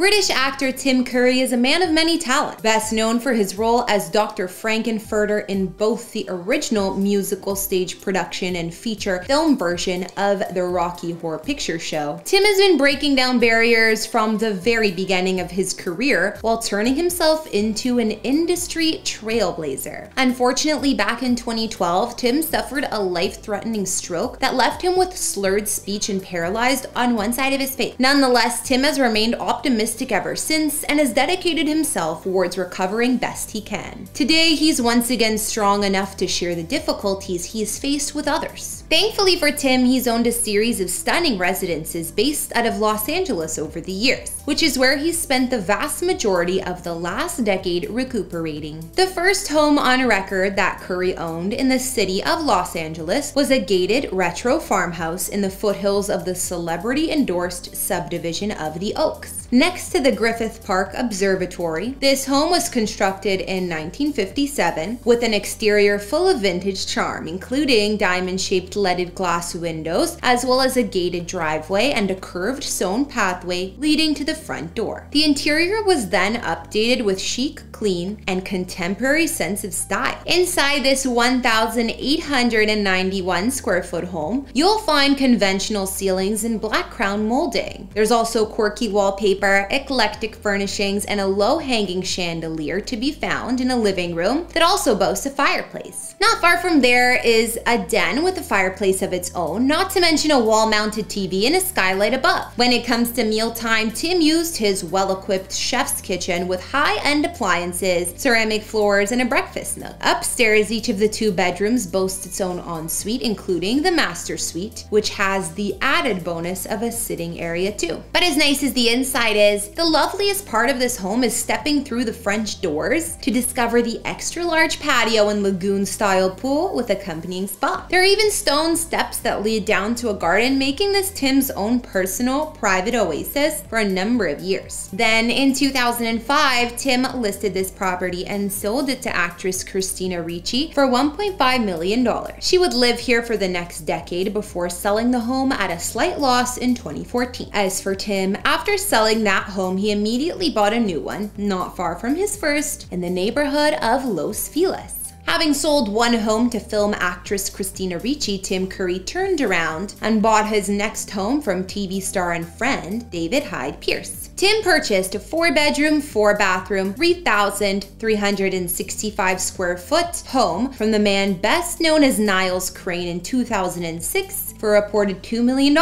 British actor Tim Curry is a man of many talents, best known for his role as Dr. Frank-N-Furter in both the original musical stage production and feature film version of the Rocky Horror Picture Show. Tim has been breaking down barriers from the very beginning of his career while turning himself into an industry trailblazer. Unfortunately, back in 2012, Tim suffered a life-threatening stroke that left him with slurred speech and paralyzed on one side of his face. Nonetheless, Tim has remained optimistic ever since and has dedicated himself towards recovering best he can. Today, he's once again strong enough to share the difficulties he faced with others. Thankfully for Tim, he's owned a series of stunning residences based out of Los Angeles over the years, which is where he's spent the vast majority of the last decade recuperating. The first home on record that Curry owned in the city of Los Angeles was a gated retro farmhouse in the foothills of the celebrity endorsed subdivision of the Oaks. Next to the Griffith Park Observatory, this home was constructed in 1957 with an exterior full of vintage charm, including diamond-shaped leaded glass windows, as well as a gated driveway and a curved stone pathway leading to the front door. The interior was then updated with chic clean, and contemporary sense of style. Inside this 1,891 square foot home, you'll find conventional ceilings and black crown molding. There's also quirky wallpaper, eclectic furnishings, and a low hanging chandelier to be found in a living room that also boasts a fireplace. Not far from there is a den with a fireplace of its own, not to mention a wall mounted TV and a skylight above. When it comes to mealtime, Tim used his well equipped chef's kitchen with high end appliances ceramic floors, and a breakfast nook. Upstairs, each of the two bedrooms boasts its own ensuite, including the master suite, which has the added bonus of a sitting area too. But as nice as the inside is, the loveliest part of this home is stepping through the French doors to discover the extra large patio and lagoon style pool with accompanying spa. There are even stone steps that lead down to a garden, making this Tim's own personal private oasis for a number of years. Then in 2005, Tim listed this property and sold it to actress Christina Ricci for $1.5 million. She would live here for the next decade before selling the home at a slight loss in 2014. As for Tim, after selling that home, he immediately bought a new one, not far from his first, in the neighborhood of Los Feliz. Having sold one home to film actress Christina Ricci, Tim Curry turned around and bought his next home from TV star and friend David Hyde Pierce. Tim purchased a four bedroom, four bathroom, 3,365 square foot home from the man best known as Niles Crane in 2006 for a reported $2 million.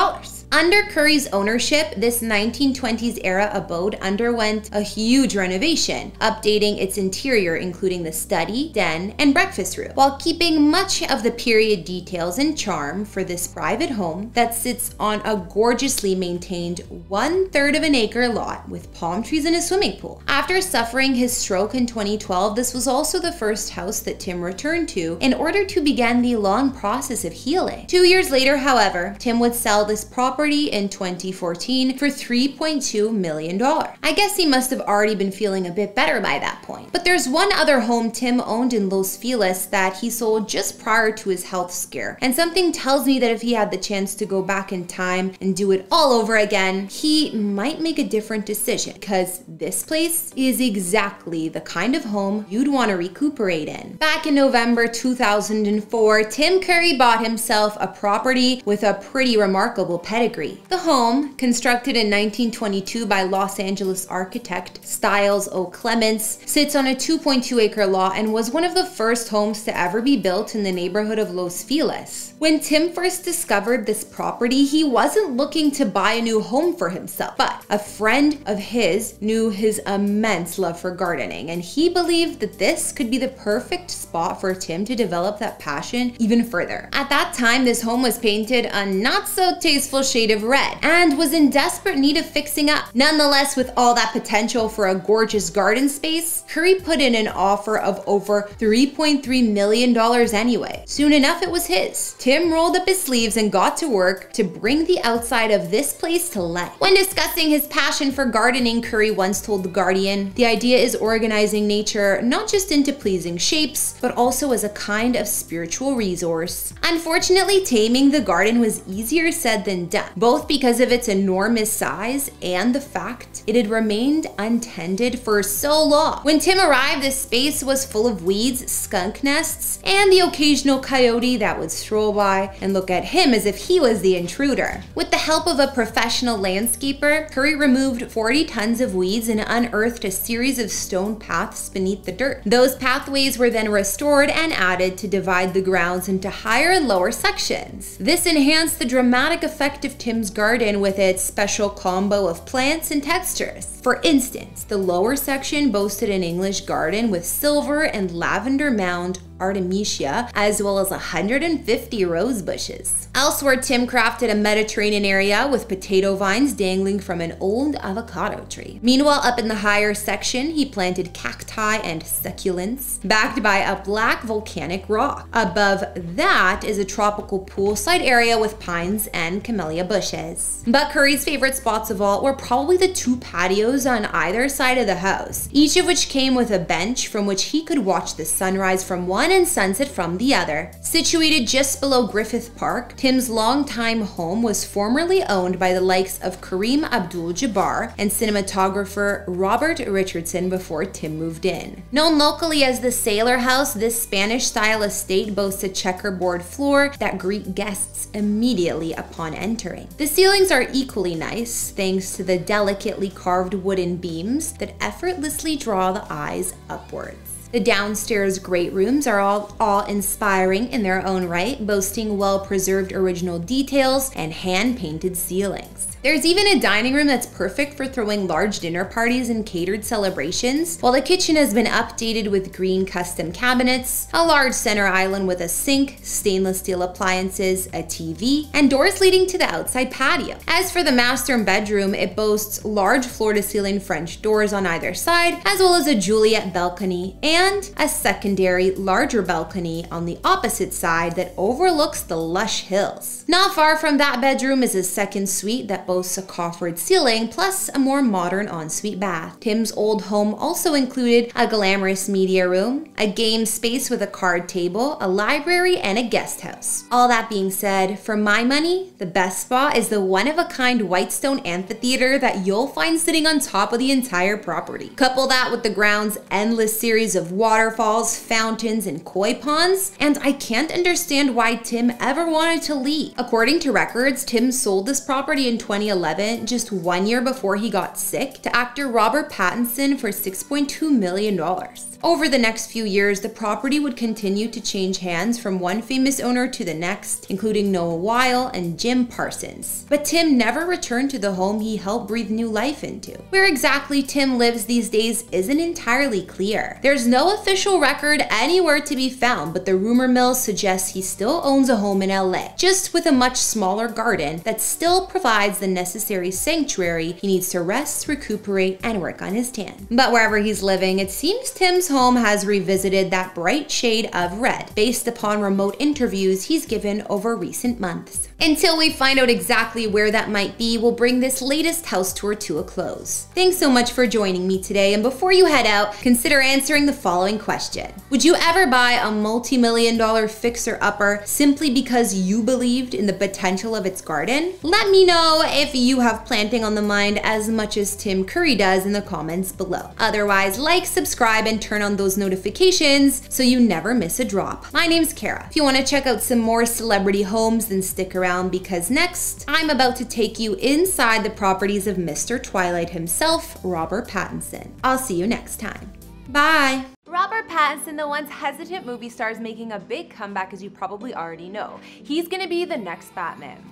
Under Curry's ownership, this 1920s era abode underwent a huge renovation, updating its interior, including the study, den, and breakfast room, while keeping much of the period details and charm for this private home that sits on a gorgeously maintained one third of an acre lot with palm trees and a swimming pool. After suffering his stroke in 2012, this was also the first house that Tim returned to in order to begin the long process of healing. Two years later, however, Tim would sell this property property in 2014 for $3.2 million. I guess he must have already been feeling a bit better by that point. But there's one other home Tim owned in Los Feliz that he sold just prior to his health scare. And something tells me that if he had the chance to go back in time and do it all over again, he might make a different decision because this place is exactly the kind of home you'd want to recuperate in. Back in November 2004, Tim Curry bought himself a property with a pretty remarkable pedigree pedigree. The home, constructed in 1922 by Los Angeles architect Stiles O. Clements, sits on a 2.2 acre lot and was one of the first homes to ever be built in the neighborhood of Los Feliz. When Tim first discovered this property, he wasn't looking to buy a new home for himself, but a friend of his knew his immense love for gardening, and he believed that this could be the perfect spot for Tim to develop that passion even further. At that time, this home was painted a not so tasteful shade of red and was in desperate need of fixing up. Nonetheless, with all that potential for a gorgeous garden space, Curry put in an offer of over $3.3 million anyway. Soon enough, it was his. Tim rolled up his sleeves and got to work to bring the outside of this place to life. When discussing his passion for gardening, Curry once told The Guardian, the idea is organizing nature not just into pleasing shapes, but also as a kind of spiritual resource. Unfortunately, taming the garden was easier said than done, both because of its enormous size and the fact it had remained untended for so long. When Tim arrived, this space was full of weeds, skunk nests, and the occasional coyote that would stroll by and look at him as if he was the intruder. With the help of a professional landscaper, Curry removed 40 tons of weeds and unearthed a series of stone paths beneath the dirt. Those pathways were then restored and added to divide the grounds into higher and lower sections. This enhanced the dramatic effect of Tim's garden with its special combo of plants and textures. For instance, the lower section boasted an English garden with silver and lavender mound Artemisia, as well as 150 rose bushes. Elsewhere, Tim crafted a Mediterranean area with potato vines dangling from an old avocado tree. Meanwhile, up in the higher section, he planted cacti and succulents, backed by a black volcanic rock. Above that is a tropical poolside area with pines and camellia bushes. But Curry's favorite spots of all were probably the two patios on either side of the house, each of which came with a bench from which he could watch the sunrise from one one and Sunset from the other. Situated just below Griffith Park, Tim's longtime home was formerly owned by the likes of Kareem Abdul-Jabbar and cinematographer Robert Richardson before Tim moved in. Known locally as the Sailor House, this Spanish-style estate boasts a checkerboard floor that greet guests immediately upon entering. The ceilings are equally nice, thanks to the delicately carved wooden beams that effortlessly draw the eyes upwards. The downstairs great rooms are all, all inspiring in their own right, boasting well preserved original details and hand painted ceilings. There's even a dining room that's perfect for throwing large dinner parties and catered celebrations, while the kitchen has been updated with green custom cabinets, a large center island with a sink, stainless steel appliances, a TV, and doors leading to the outside patio. As for the master bedroom, it boasts large floor-to-ceiling French doors on either side, as well as a Juliet balcony and a secondary, larger balcony on the opposite side that overlooks the lush hills. Not far from that bedroom is a second suite that boasts a coffered ceiling plus a more modern ensuite bath. Tim's old home also included a glamorous media room, a game space with a card table, a library, and a guest house. All that being said, for my money, the best spot is the one-of-a-kind Whitestone amphitheater that you'll find sitting on top of the entire property. Couple that with the ground's endless series of waterfalls, fountains, and koi ponds, and I can't understand why Tim ever wanted to leave. According to records, Tim sold this property in 2011, just one year before he got sick, to actor Robert Pattinson for $6.2 million. Over the next few years, the property would continue to change hands from one famous owner to the next, including Noah Wyle and Jim Parsons. But Tim never returned to the home he helped breathe new life into. Where exactly Tim lives these days isn't entirely clear. There's no official record anywhere to be found, but the rumor mill suggests he still owns a home in LA, just with a much smaller garden that still provides the necessary sanctuary he needs to rest, recuperate, and work on his tan. But wherever he's living, it seems Tim's home has revisited that bright shade of red based upon remote interviews he's given over recent months. Until we find out exactly where that might be, we'll bring this latest house tour to a close. Thanks so much for joining me today, and before you head out, consider answering the following question. Would you ever buy a multi-million dollar fixer-upper simply because you believed in the potential of its garden? Let me know if you have planting on the mind as much as Tim Curry does in the comments below. Otherwise, like, subscribe, and turn on those notifications so you never miss a drop. My name's Kara. If you want to check out some more celebrity homes, then stick around because next, I'm about to take you inside the properties of Mr. Twilight himself, Robert Pattinson. I'll see you next time. Bye! Robert Pattinson, the once hesitant movie star, is making a big comeback as you probably already know. He's gonna be the next Batman.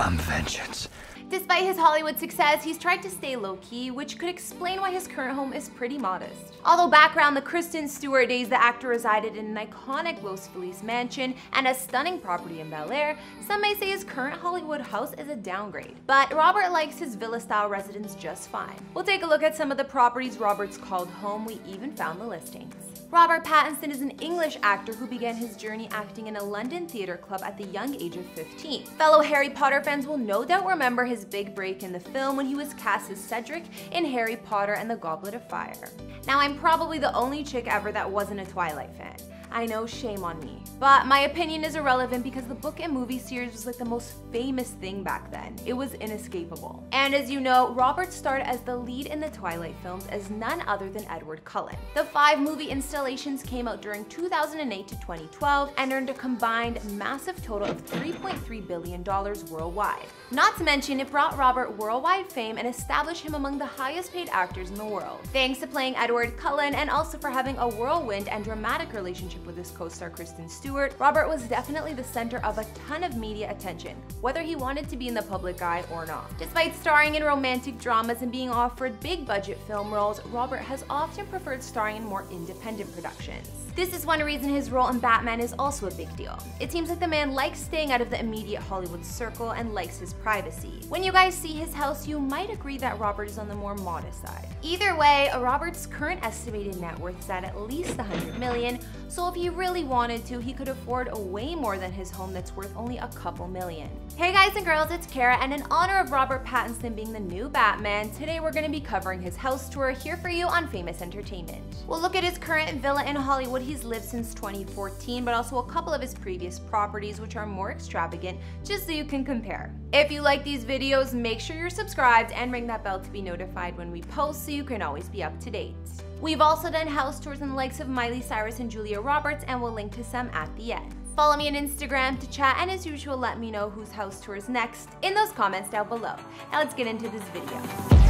I'm vengeance. Despite his Hollywood success, he's tried to stay low-key, which could explain why his current home is pretty modest. Although back around the Kristen Stewart days, the actor resided in an iconic Los Feliz mansion and a stunning property in Bel Air, some may say his current Hollywood house is a downgrade. But Robert likes his villa-style residence just fine. We'll take a look at some of the properties Robert's called home. We even found the listings. Robert Pattinson is an English actor who began his journey acting in a London theatre club at the young age of 15. Fellow Harry Potter fans will no doubt remember his big break in the film when he was cast as Cedric in Harry Potter and the Goblet of Fire. Now I'm probably the only chick ever that wasn't a Twilight fan. I know, shame on me. But my opinion is irrelevant because the book and movie series was like the most famous thing back then. It was inescapable. And as you know, Robert starred as the lead in the Twilight films as none other than Edward Cullen. The five movie installations came out during 2008 to 2012 and earned a combined massive total of $3.3 billion worldwide. Not to mention, it brought Robert worldwide fame and established him among the highest paid actors in the world. Thanks to playing Edward Cullen and also for having a whirlwind and dramatic relationship with his co-star Kristen Stewart, Robert was definitely the center of a ton of media attention, whether he wanted to be in the public eye or not. Despite starring in romantic dramas and being offered big budget film roles, Robert has often preferred starring in more independent productions. This is one reason his role in Batman is also a big deal. It seems like the man likes staying out of the immediate Hollywood circle and likes his privacy. When you guys see his house, you might agree that Robert is on the more modest side. Either way, Robert's current estimated net worth is at at least 100 million, so if he really wanted to, he could afford a way more than his home that's worth only a couple million. Hey guys and girls, it's Kara, and in honor of Robert Pattinson being the new Batman, today we're going to be covering his house tour here for you on Famous Entertainment. We'll look at his current villa in Hollywood he's lived since 2014, but also a couple of his previous properties which are more extravagant, just so you can compare. If you like these videos, make sure you're subscribed and ring that bell to be notified when we post so you can always be up to date. We've also done house tours in the likes of Miley Cyrus and Julia Roberts, and we'll link to some at the end. Follow me on Instagram to chat, and as usual, let me know whose house tour is next in those comments down below. Now let's get into this video.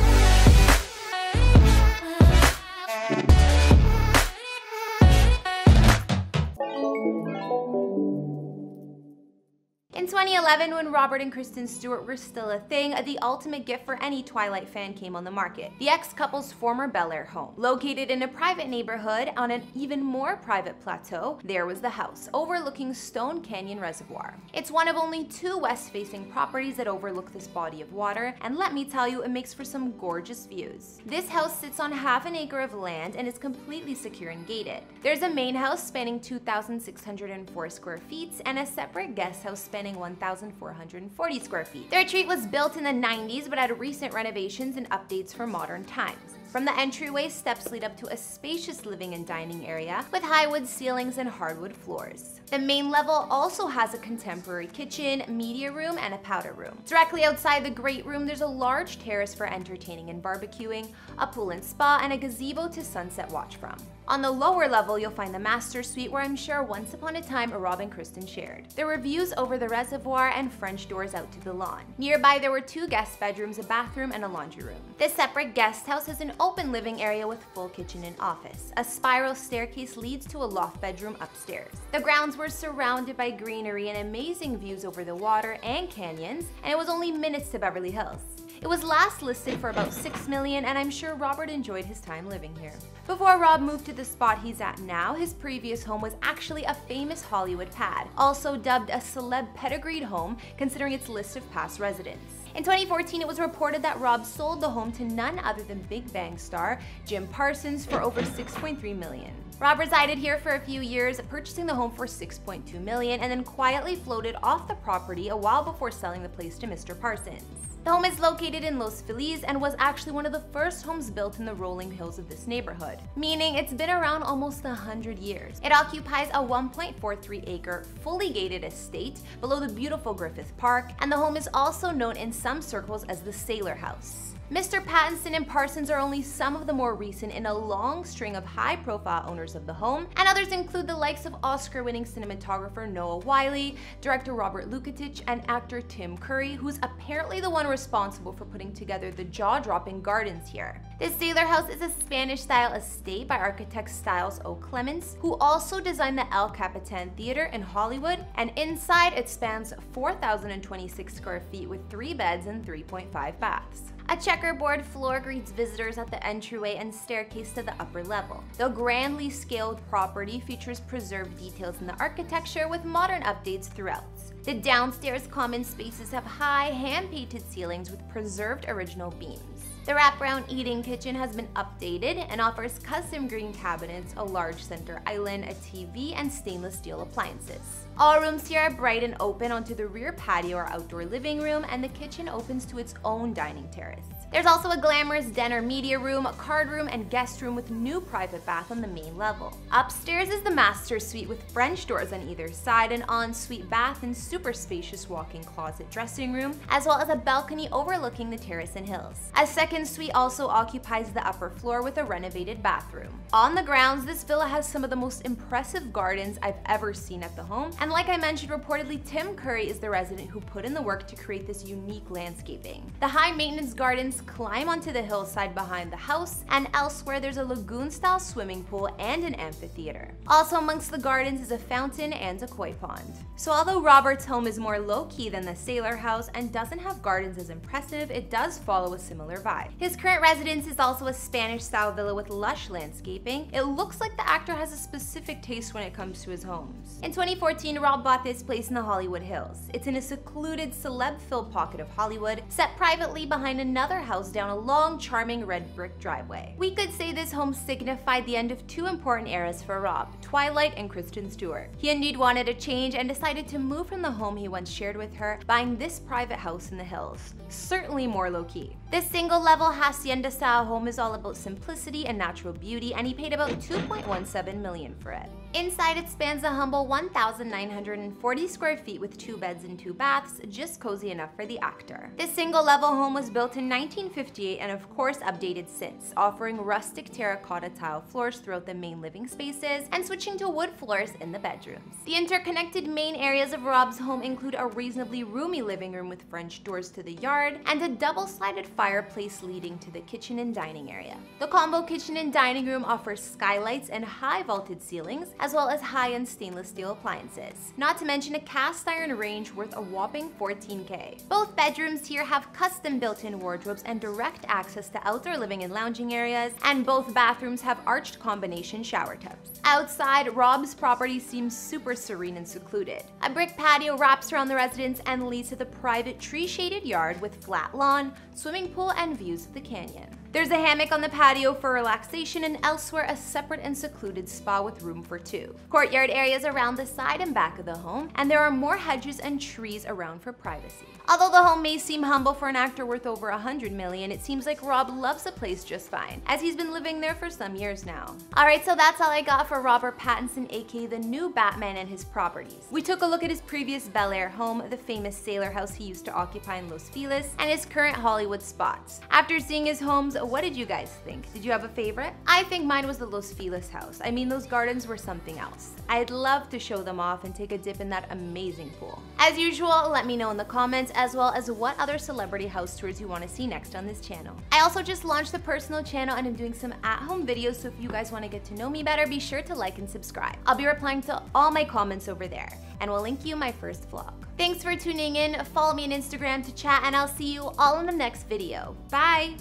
2011, when Robert and Kristen Stewart were still a thing, the ultimate gift for any Twilight fan came on the market. The ex-couple's former Bel Air home. Located in a private neighborhood on an even more private plateau, there was the house, overlooking Stone Canyon Reservoir. It's one of only two west-facing properties that overlook this body of water, and let me tell you, it makes for some gorgeous views. This house sits on half an acre of land and is completely secure and gated. There's a main house spanning 2,604 square feet and a separate guest house spanning 1,440 square feet. The retreat was built in the 90s but had recent renovations and updates for modern times. From the entryway, steps lead up to a spacious living and dining area with high wood ceilings and hardwood floors. The main level also has a contemporary kitchen, media room, and a powder room. Directly outside the great room, there's a large terrace for entertaining and barbecuing, a pool and spa, and a gazebo to sunset watch from. On the lower level, you'll find the master suite where I'm sure once upon a time Rob and Kristen shared. There were views over the reservoir and French doors out to the lawn. Nearby, there were two guest bedrooms, a bathroom, and a laundry room. This separate guest house has an open living area with full kitchen and office. A spiral staircase leads to a loft bedroom upstairs. The grounds were surrounded by greenery and amazing views over the water and canyons, and it was only minutes to Beverly Hills. It was last listed for about 6 million and I'm sure Robert enjoyed his time living here. Before Rob moved to the spot he's at now, his previous home was actually a famous Hollywood pad, also dubbed a celeb pedigreed home considering its list of past residents. In 2014, it was reported that Rob sold the home to none other than Big Bang star Jim Parsons for over 6.3 million. Rob resided here for a few years, purchasing the home for 6.2 million and then quietly floated off the property a while before selling the place to Mr. Parsons. The home is located in Los Feliz and was actually one of the first homes built in the rolling hills of this neighborhood, meaning it's been around almost 100 years. It occupies a 1.43 acre, fully gated estate below the beautiful Griffith Park, and the home is also known in some circles as the Sailor House. Mr. Pattinson and Parsons are only some of the more recent in a long string of high-profile owners of the home, and others include the likes of Oscar-winning cinematographer Noah Wyle, director Robert Luketic, and actor Tim Curry, who's apparently the one responsible for putting together the jaw-dropping gardens here. This Sailor House is a Spanish-style estate by architect Stiles O. Clements, who also designed the El Capitan Theater in Hollywood, and inside it spans 4,026 square feet with three beds and 3.5 baths. A checkerboard floor greets visitors at the entryway and staircase to the upper level. The grandly scaled property features preserved details in the architecture with modern updates throughout. The downstairs common spaces have high, hand-painted ceilings with preserved original beams. The wraparound eating kitchen has been updated and offers custom green cabinets, a large center island, a TV, and stainless steel appliances. All rooms here are bright and open onto the rear patio or outdoor living room, and the kitchen opens to its own dining terrace. There's also a glamorous den or media room, card room, and guest room with new private bath on the main level. Upstairs is the master suite with French doors on either side, an ensuite bath, and super spacious walk-in closet dressing room, as well as a balcony overlooking the terrace and hills. A second suite also occupies the upper floor with a renovated bathroom. On the grounds, this villa has some of the most impressive gardens I've ever seen at the home, and like I mentioned, reportedly Tim Curry is the resident who put in the work to create this unique landscaping. The high maintenance gardens climb onto the hillside behind the house, and elsewhere there's a lagoon-style swimming pool and an amphitheater. Also amongst the gardens is a fountain and a koi pond. So although Robert's home is more low-key than the Sailor house and doesn't have gardens as impressive, it does follow a similar vibe. His current residence is also a Spanish-style villa with lush landscaping. It looks like the actor has a specific taste when it comes to his homes. In 2014, Rob bought this place in the Hollywood Hills. It's in a secluded, celeb-filled pocket of Hollywood, set privately behind another house down a long, charming red brick driveway. We could say this home signified the end of two important eras for Rob, Twilight and Kristen Stewart. He indeed wanted a change and decided to move from the home he once shared with her, buying this private house in the hills. Certainly more low-key. This single-level hacienda style home is all about simplicity and natural beauty, and he paid about 2.17 million for it. Inside, it spans a humble 1,940 square feet with two beds and two baths, just cozy enough for the actor. This single-level home was built in 1958 and of course updated since, offering rustic terracotta tile floors throughout the main living spaces and switching to wood floors in the bedrooms. The interconnected main areas of Rob's home include a reasonably roomy living room with French doors to the yard and a double-sided fireplace leading to the kitchen and dining area. The combo kitchen and dining room offers skylights and high vaulted ceilings, as well as high-end stainless steel appliances. Not to mention a cast iron range worth a whopping 14k. Both bedrooms here have custom built-in wardrobes and direct access to outdoor living and lounging areas, and both bathrooms have arched combination shower tubs. Outside, Rob's property seems super serene and secluded. A brick patio wraps around the residence and leads to the private tree-shaded yard with flat lawn, swimming pool, and views of the canyon. There's a hammock on the patio for relaxation and elsewhere a separate and secluded spa with room for two. Courtyard areas around the side and back of the home, and there are more hedges and trees around for privacy. Although the home may seem humble for an actor worth over 100 million, it seems like Rob loves the place just fine, as he's been living there for some years now. Alright, so that's all I got for Robert Pattinson aka the new Batman and his properties. We took a look at his previous Bel Air home, the famous sailor house he used to occupy in Los Feliz, and his current Hollywood spots. After seeing his homes, what did you guys think? Did you have a favorite? I think mine was the Los Feliz house. I mean, those gardens were something else. I'd love to show them off and take a dip in that amazing pool. As usual, let me know in the comments as well as what other celebrity house tours you want to see next on this channel. I also just launched the personal channel and I'm doing some at-home videos, so if you guys want to get to know me better, be sure to like and subscribe. I'll be replying to all my comments over there, and will link you my first vlog. Thanks for tuning in, follow me on Instagram to chat, and I'll see you all in the next video. Bye!